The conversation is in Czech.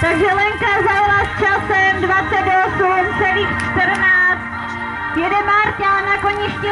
Takže Lenka zajela s časem 28,14. Jede Marta na koniště